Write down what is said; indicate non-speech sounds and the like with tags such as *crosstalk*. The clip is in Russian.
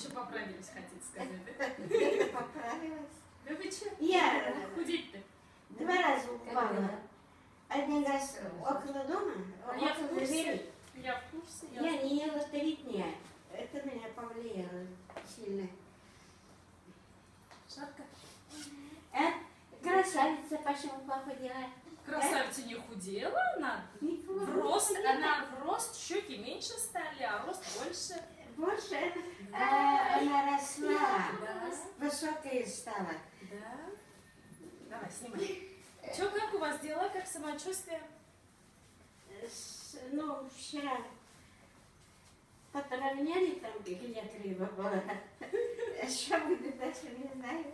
Еще поправились, хотите сказать, да? *laughs* Поправилась. Да вы че? Я Худеть-то? два раза упала. Один раз около дома, А я в около курсе. двери. Я в курсе. Я... Не ела три дня. Это меня повлияло сильно. Жарко. А? Красавица, почему папа делает? Красавица не худела, она в рост, она в рост, щеки меньше стали, а рост больше. Да. высокая стала. Да. Давай, снимай. Че, как у вас дела, как самочувствие? С- ну, вчера подровняли там, где криво было. Что будет дальше, не знаю.